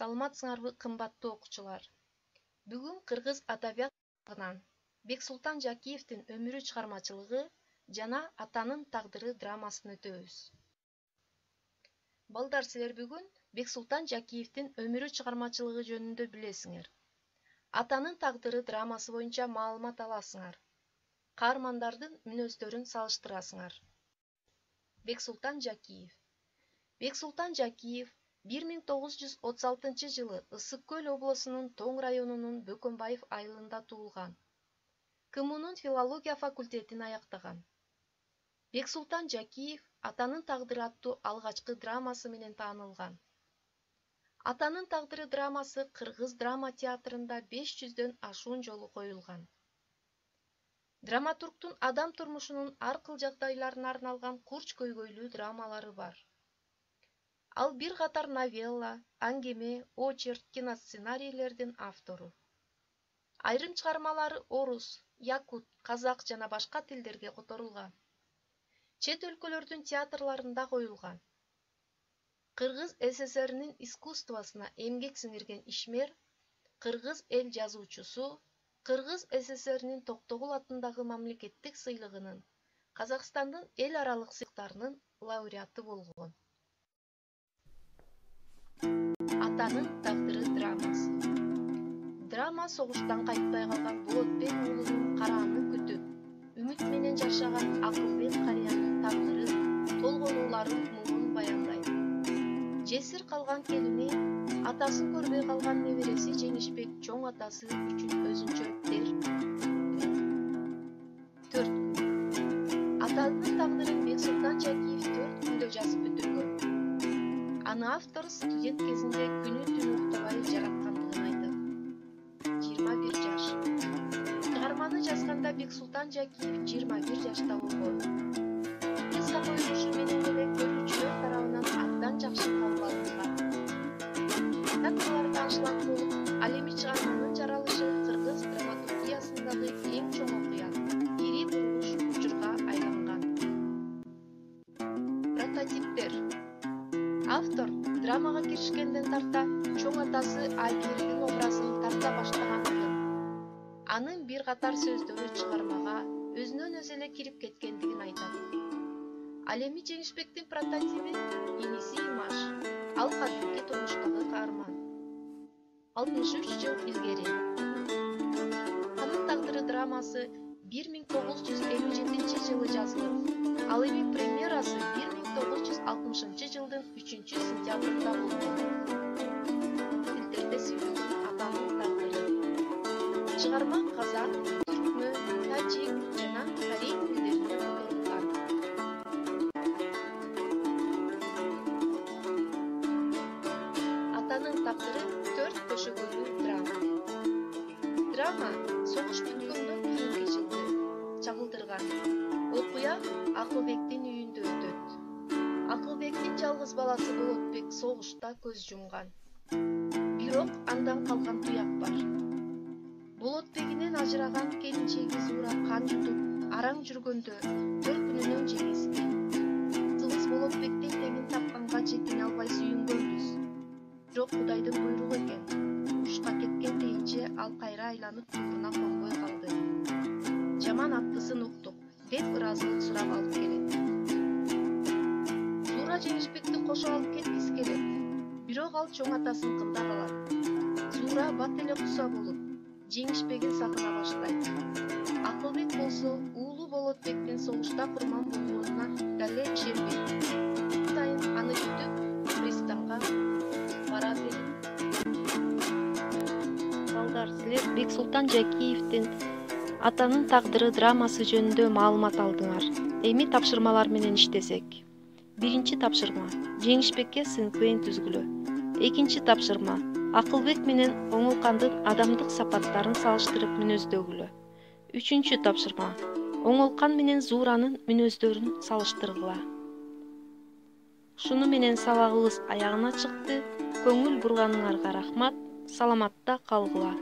саламатсыңарбы кымбаттуу окуучулар. Бүгүн кыргыз адабиятынан бексултан жакиевдин өмүрү чыгармачылыгы жана атанын тагдыры драмасын өтөбүз. Балдар силер бүгүн бексултан жакиевдин өмүрү чыгармачылыгы жөнүндө билесиңер. Атанын тагдыры драмасы боюнча маалымат аласыңар. Каармандардын мүнөздөрүн салыштырасыңар. Бексултан жакиев. Бексултан жакиев бир миң тогуз жүз отуз алтынчы жылы ысык көл облусунун тоң районунун бөкөнбаев айылында туулган кмунун филология факультетин аяктаган. Бексултан жакиев атанын тагдыры аттуу алгачкы драмасы менен таанылган. Атанын тагдыры драмасы кыргыз драма театрында беш жүздөн ашуун жолу коюлган. Драматургдун адам турмушунун ар кыл жагдайларына арналган курч көйгөйлүү драмалары бар ал бир катар новелла аңгеме очерк киносценарийлердин автору. Айрым чыгармалары орус якут казак жана башка тилдерге которулган. Чет өлкөлөрдүн театрларында коюлган. Кыргыз ссринин искусствосуна эмгек сиңирген ишмер кыргыз эл жазуучусу кыргыз ссринин токтогул атындагы мамлекеттик сыйлыгынын казакстандын эл аралык сыйлыктарынын лауреаты болгон атанын тагдыры драмасы. Драма согуштан кайтпай калган болотбек уулунун карааны күтүп үмүт менен жашаган акылбек карыянын тагдыры толгонуларын муңун баяндайт жесир калган келини атасын көрбөй калган небереси жеңишбек чоң атасы үчүн өзүнчө дер төрт. Атанын тагдырын бексултан жакиев төрт күндө жазып аны автор студент кезинде күнү түнү уктабай жараткандыгын айтат жыйырма бир жаш. Чыгарманы жазганда бексултан жакиев жыйырма бир жашта болгон пьеса коюлушу менен эле көрүүчүлөр тарабынан абдан жакшы кабыл алынган редакторлор таанышмак болуп ал эми чыгарманын жаралышы кыргыз драматургиясындагы эң чоң окуя ири бурулуш учурга айланган. Прототиптер автор драмага киришкенден тарта чоң атасы айбирдин образын тарта баштагандыгын анын бир катар сөздөрү чыгармага өзүнөн өзү эле кирип кеткендигин айтат. Ал эми жеңишбектин прототиби иниси имаш ал кадимки турмуштагы каарман. Алтымыш үч жыл илгери. Анын тагдыры драмасы бир миң тогуз жүз элүү жетинчи жылы жазылып ал эми премьерасы бир миң тогуз жүз алтымышынчы чыгарма казак түркмө тажик жана корей тилдеринде которулган атанын тагдыры төрт көшөгөлүү драма. Драма согуш бүткөндөн кийинки жылды чагылдырган. Окуя акылбектин үйүндө өтөт. Акылбектин жалгыз баласы болотбек согушта көз жумган бирок андан калган туяк бар болотбегинен ажыраган келинчеги зуура кан жутуп араң жүргөндө төркүнүнөн жеңиси кызыбыз болотбектен теңин тапканга жетине албай сүйүнгөнбүз бирок кудайдын буйругу экен. Урушка кеткен тейинче ал кайра айланып тууруна конбой калды жаман аттысын уктук деп ыраазылык сурап алып келет. Зуура жеңишбекти кошо алып кеткиси келет бирок ал чоң атасын кымда калат зуура бат эле куса болуп жеңишбегин сагына баштайт. Акылбек болсо уулу болотбектин согушта курман болгонуна дале ишенбейт сайын аны күтүп пристанга бара берет балдар силер бексултан жакиевдин атанын тагдыры драмасы жөнүндө маалымат алдыңар. Эми тапшырмалар менен иштесек. Биринчи тапшырма. Жеңишбекке синквейн түзгүлө экинчи тапшырма акылбек менен оңолкандын адамдык сапаттарын салыштырып мүнөздөгүлө үчүнчү тапшырма. Оңолкан менен зууранын мүнөздөрүн салыштыргыла. Ушуну менен сабагыбыз аягына чыкты көңүл бурганыңарга рахмат саламатта калгыла